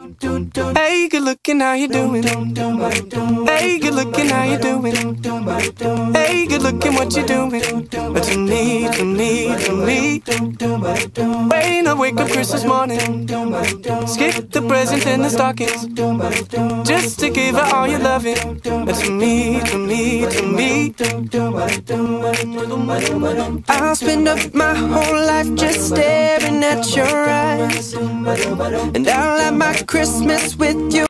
Hey, good looking, how you doing? Hey, good looking, how you doing? Hey, good looking, what you doing? To me, to me, to me. Wait, I wake up Christmas morning. Skip the presents and the stockings. Just to give her all your loving. To me, to me, to me. I'll spend up my whole life just staring at your eyes. And I'll have my Christmas with you.